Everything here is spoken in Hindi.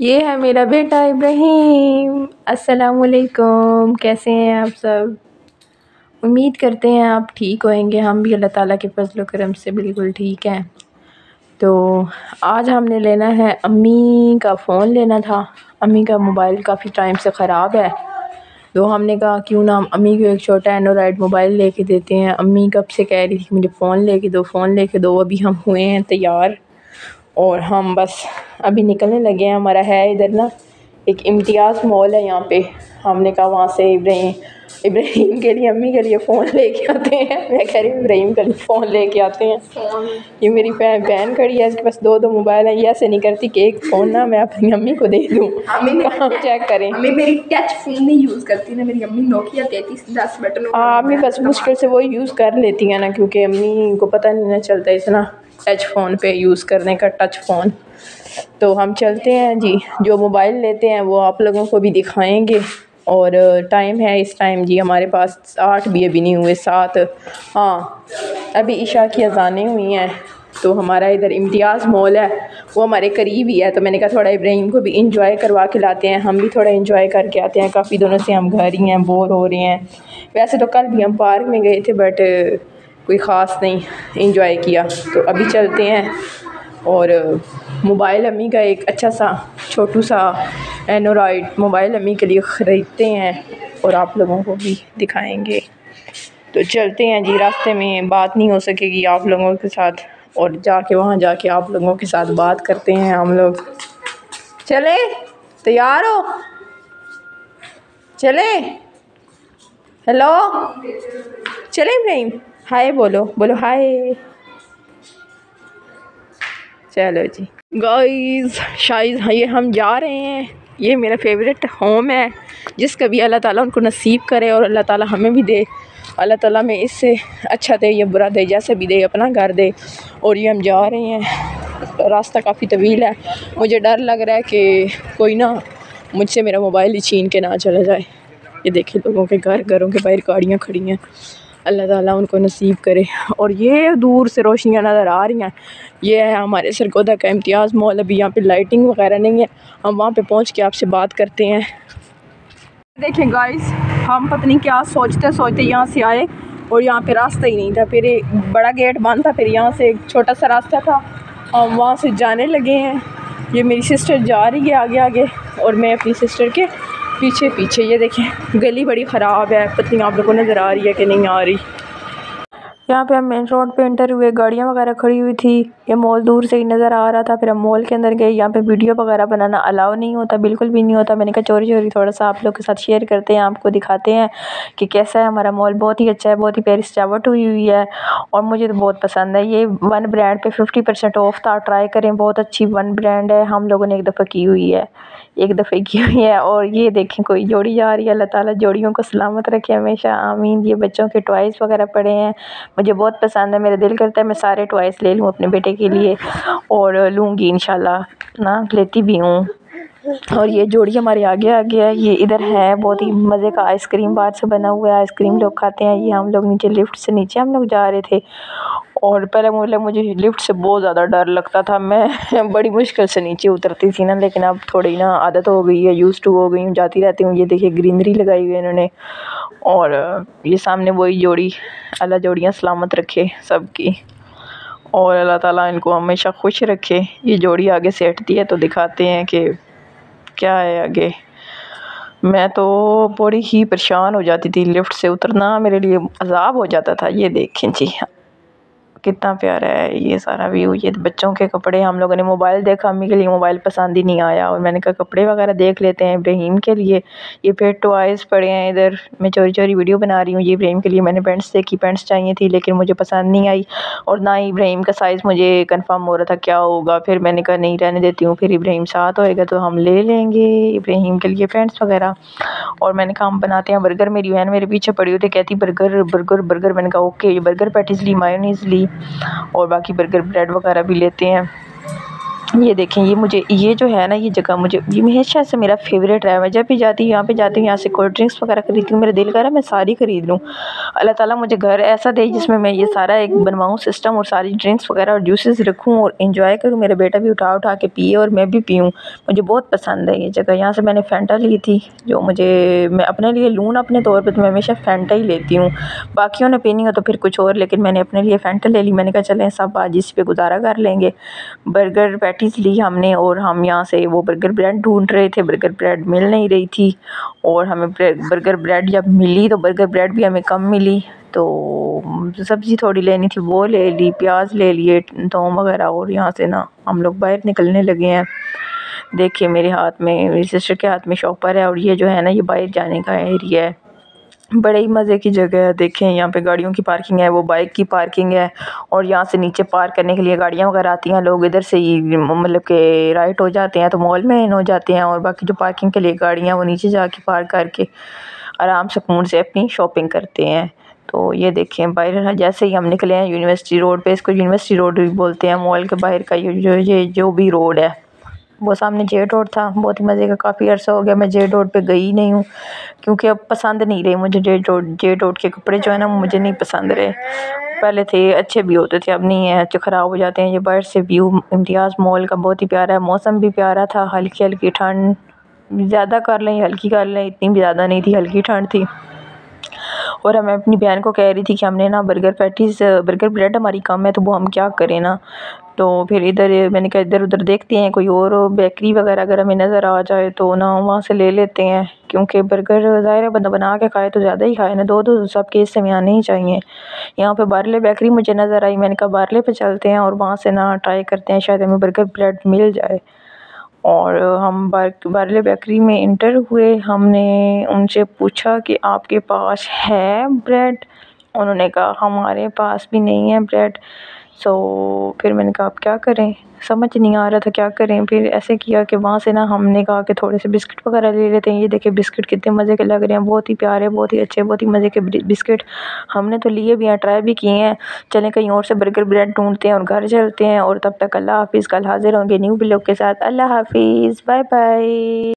ये है मेरा बेटा इब्राहिम। अस्सलाम वालेकुम कैसे हैं आप सब? उम्मीद करते हैं आप ठीक होएँगे। हम भी अल्लाह ताला के फजल करम से बिल्कुल ठीक हैं। तो आज हमने लेना है अम्मी का फ़ोन लेना था। अम्मी का मोबाइल काफ़ी टाइम से ख़राब है। तो हमने कहा, क्यों ना अम्मी को एक छोटा एंड्रॉयड मोबाइल लेके देते हैं? अम्मी कब से कह रही थी मुझे फ़ोन लेके दो, फ़ोन लेके दो। अभी हम हुए हैं तैयार। और हम बस अभी निकलने लगे हैं हमारा है इधर ना एक इम्तियाज़ मॉल है यहाँ पे। हमने कहा वहाँ से इब्राहिम इब्राहिम के लिए अम्मी के लिए फ़ोन लेके आते हैं। मैं कह रही हूँ इब्राहिम के लिए फ़ोन लेके आते हैं। ये मेरी बहन बहन खड़ी है इसके पास दो दो मोबाइल हैं। ये ऐसे नहीं करती कि एक फ़ोन ना मैं अपनी अम्मी को दे दूँ। काम चेक करें? अम्मी मेरी टच फ़ोन नहीं यूज़ करती ना मेरी अम्मी नोकिया तैतीस दस बटन हाँ अम्मी बस मुश्किल से वो यूज़ कर लेती हैं ना क्योंकि अम्मी को पता नहीं ना चलता इतना। टच फ़ोन पे यूज़ करने का टच फ़ोन। तो हम चलते हैं जी। जो मोबाइल लेते हैं, वो आप लोगों को भी दिखाएँगे। और टाइम है इस टाइम जी। हमारे पास आठ भी अभी नहीं हुए, सात। हाँ अभी ईशा की अजानें हुई हैं। तो हमारा इधर इम्तियाज़ मॉल है। वो हमारे करीब ही है। तो मैंने कहा, थोड़ा इब्राहिम को भी इंजॉय करवा के लाते हैं। हम भी थोड़ा इंजॉय करके आते हैं। काफ़ी दोनों से हम घर ही हैं बोर हो रहे हैं। वैसे तो कल भी हम पार्क में गए थे बट कोई ख़ास नहीं इंजॉय किया। तो अभी चलते हैं और, मोबाइल अम्मी का एक अच्छा सा, छोटू सा एंड्रॉयड मोबाइल अम्मी के लिए ख़रीदते हैं और आप लोगों को भी दिखाएँगे। तो चलते हैं जी, रास्ते में बात नहीं हो सकेगी आप लोगों के साथ और जाके वहाँ जाके आप लोगों के साथ बात करते हैं हम लोग। चले, तैयार हो? चले? हेलो चले इब्राहिम? हाय बोलो बोलो हाय। चलो जी। गाइस शायद ये हम जा रहे हैं। ये मेरा फेवरेट होम है, जिसका भी अल्लाह ताला उनको नसीब करे और अल्लाह ताला हमें भी दे। अल्लाह ताला में इससे अच्छा दे, या बुरा दे, जैसे भी दे, अपना घर दे। और ये हम जा रहे हैं। रास्ता काफ़ी तवील है। मुझे डर लग रहा है कि कोई ना मुझसे मेरा मोबाइल ही छीन के ना चला जाए। ये देखिए लोगों के घर, घरों के बाहर गाड़ियाँ खड़ी हैं। अल्लाह ताला उनको नसीब करे। और ये दूर से रोशनियाँ नज़र आ रही हैं। ये है हमारे सरगोदा का इम्तियाज़ मॉल। अभी यहाँ पे लाइटिंग वगैरह नहीं है। हम वहाँ पे पहुँच के आपसे बात करते हैं। देखें गाइस हम पता नहीं क्या सोचते सोचते यहाँ से आए और यहाँ पे रास्ता ही नहीं था। फिर बड़ा गेट बंद था, फिर यहाँ से एक छोटा सा रास्ता था। हम वहाँ से जाने लगे हैं। ये मेरी सिस्टर जा रही है आगे आगे और मैं अपनी सिस्टर के पीछे पीछे ये देखें, गली बड़ी ख़राब है पत्नी आप लोगों को नज़र आ रही है कि नहीं आ रही। यहाँ पे हम मेन रोड पे एंटर हुए, गाड़ियाँ वगैरह खड़ी हुई थी। ये मॉल दूर से ही नज़र आ रहा था, फिर हम मॉल के अंदर गए। यहाँ पे वीडियो वगैरह बनाना अलाउ नहीं होता, बिल्कुल भी नहीं होता। मैंने कहा चोरी चोरी थोड़ा सा आप लोग के साथ शेयर करते हैं, आपको दिखाते हैं कि कैसा है हमारा मॉल बहुत ही अच्छा है, बहुत ही प्यारी सजावट हुई हुई है और मुझे तो बहुत पसंद है। ये वन ब्रांड पे फिफ्टी ऑफ़ था। ट्राई करें, बहुत अच्छी वन ब्रांड है। हम लोगों ने एक दफ़ा की हुई है। एक दफ़े की हुई है और ये देखें, कोई जोड़ी जा रही है। अल्लाह ताला जोड़ियों को सलामत रखे हमेशा। आमीन। ये बच्चों के टॉयज़ वगैरह पड़े हैं। मुझे बहुत पसंद है, मेरा दिल करता है, मैं सारे टॉयज़ ले लूँ अपने बेटे के लिए और लूँगी इन ना, लेती भी हूँ। और ये जोड़ी हमारे आगे आगे है, ये इधर है, बहुत ही मज़े का आइसक्रीम बार से बना हुआ है आइसक्रीम लोग खाते हैं, ये हम लोग नीचे लिफ्ट से नीचे हम लोग जा रहे थे और पहले मतलब मुझे लिफ्ट से बहुत ज़्यादा डर लगता था। मैं बड़ी मुश्किल से नीचे उतरती थी ना, लेकिन अब थोड़ी ना आदत हो गई है यूज़ टू हो गई हूँ, जाती रहती हूँ। ये देखिए ग्रीनरी लगाई हुई है इन्होंने। और ये सामने वही जोड़ी, अल्लाह जोड़ियाँ सलामत रखे सबकी। और अल्लाह ताला इनको हमेशा खुश रखे। ये जोड़ी आगे से हटती है तो दिखाते हैं कि क्या है आगे। मैं तो बड़ी ही परेशान हो जाती थी। लिफ्ट से उतरना मेरे लिए अजाब हो जाता था। ये देखें जी कितना प्यारा है ये सारा व्यू, ये बच्चों के कपड़े, हम लोगों ने मोबाइल देखा, अम्मी के लिए मोबाइल पसंद ही नहीं आया और मैंने कहा, कपड़े वगैरह देख लेते हैं इब्राहिम के लिए, ये फिर टॉयज़ पड़े हैं इधर, मैं चोरी चोरी वीडियो बना रही हूँ, ये इब्राहिम के लिए मैंने पेंट्स देखी, पेंट्स चाहिए थी, लेकिन मुझे पसंद नहीं आई और ना ही इब्राहिम का साइज़ मुझे कन्फर्म हो रहा था, क्या होगा? फिर मैंने कहा, नहीं, रहने देती हूँ, फिर इब्राहिम साथ होएगा तो हम ले लेंगे इब्राहिम के लिए पेंट्स वगैरह। और मैंने कहा, हम बनाते हैं बर्गर। मेरी बहन मेरे पीछे पड़ी हुई थी, कहती, बर्गर बर्गर बर्गर। मैंने कहा, ओके बर्गर, पैटीज़ ली, मायोनीज़ ली और बाकी बर्गर, ब्रेड वगैरह भी लेते हैं। ये देखें, ये मुझे, ये जो है ना, ये जगह मुझे, ये हमेशा से मेरा फेवरेट रहा है। जब भी जाती हूँ, यहाँ पे जाती हूँ, यहाँ से कोल्ड ड्रिंक्स वगैरह खरीदती हूँ, मेरा दिल कर रहा है, मैं सारी खरीद लूँ। अल्लाह ताला मुझे घर ऐसा दे जिसमें मैं ये सारा एक बनवाऊँ सिस्टम और सारी ड्रिंक्स वगैरह और जूसेस रखूँ और इन्जॉय करूँ। मेरा बेटा भी उठा उठा के पिए और मैं भी पीऊँ। मुझे बहुत पसंद है ये जगह। यहाँ से मैंने फेंटा ली थी, जो मुझे, मैं अपने लिए लूँ ना अपने तौर पर तो मैं हमेशा फेंटा ही लेती हूँ। बाकियों ने पीनी हो तो फिर कुछ और, लेकिन मैंने अपने लिए फेंटा ले ली। मैंने कहा, चलें, सब आज इस पर गुजारा कर लेंगे। बर्गर पैटीज़ ली हमने और हम यहाँ से वो बर्गर ब्रेड ढूंढ रहे थे। बर्गर ब्रेड मिल नहीं रही थी और हमें बर्गर ब्रेड जब मिली तो बर्गर ब्रेड भी हमें कम मिली। तो सब्ज़ी थोड़ी लेनी थी, वो ले ली, प्याज ले लिए थोम वगैरह और यहाँ से ना हम लोग बाहर निकलने लगे हैं। देखिए मेरे हाथ में, मेरी सिस्टर के हाथ में शॉपर है और ये जो है ना, ये बाहर जाने का एरिया है। बड़े ही मज़े की जगह है, देखें, यहाँ पे गाड़ियों की पार्किंग है, वो बाइक की पार्किंग है और यहाँ से नीचे पार्क करने के लिए गाड़ियाँ वगैरह आती हैं, लोग इधर से ही मतलब के राइट हो जाते हैं तो मॉल में इन हो जाते हैं और बाकी जो पार्किंग के लिए गाड़ियाँ वो नीचे जाके पार्क करके आराम सुकून से अपनी शॉपिंग करते हैं। तो ये देखें, बाहर जैसे ही हम निकले हैं, यूनिवर्सिटी रोड पे, इसको यूनिवर्सिटी रोड भी बोलते हैं, मॉल के बाहर का ये जो ये जो भी रोड है वो सामने जेट रोड था। बहुत ही मज़े का काफ़ी अर्सा हो गया। मैं जेट रोड पे गई नहीं हूँ, क्योंकि अब पसंद नहीं रहे मुझे जेट रोड जेट रोड के कपड़े जो है ना, मुझे नहीं पसंद रहे। पहले थे, अच्छे भी होते थे, अब नहीं है, अच्छे ख़राब हो जाते हैं। ये बाहर से व्यू इम्तियाज़ मॉल का बहुत ही प्यारा है। मौसम भी प्यारा था हल्की हल्की ठंड। ज़्यादा कर लें, हल्की कर लें, इतनी भी ज़्यादा नहीं थी, हल्की ठंड थी। और हमें अपनी बहन को कह रही थी कि हमने ना बर्गर पैटीज़ बर्गर ब्रेड हमारी कम है तो वो हम क्या करें ना? तो फिर इधर मैंने कहा, इधर उधर देखते हैं, कोई और बेकरी वगैरह अगर हमें नज़र आ जाए तो ना वहाँ से ले लेते हैं। क्योंकि बर्गर ज़ाहिर है, बंदा बना के खाए तो ज़्यादा ही खाए ना, दो दो सब केस से में आने ही चाहिए। यहाँ पे बारले बेकरी मुझे नज़र आई, मैंने कहा बारले पे चलते हैं और वहाँ से ना ट्राई करते हैं, शायद हमें बर्गर ब्रेड मिल जाए। और हम बर्ले बेकरी में इंटर हुए। हमने उनसे पूछा कि आपके पास है ब्रेड उन्होंने कहा, हमारे पास भी नहीं है ब्रेड सो फिर मैंने कहा अब क्या करें? समझ नहीं आ रहा था क्या करें? फिर ऐसे किया कि वहाँ से ना हमने कहा कि थोड़े से बिस्किट वगैरह ले लेते हैं। ये देखिए, बिस्किट कितने मज़े के लग रहे हैं। बहुत ही प्यारे, बहुत ही अच्छे, बहुत ही मज़े के बिस्किट। हमने तो लिए भी हैं, ट्राई भी किए हैं। चलें, कहीं और से बर्गर ब्रेड ढूंढते हैं और घर चलते हैं और तब तक अल्लाह हाफिज़। कल हाजिर होंगे न्यू ब्लॉग के साथ। अल्लाह हाफिज़। Bye bye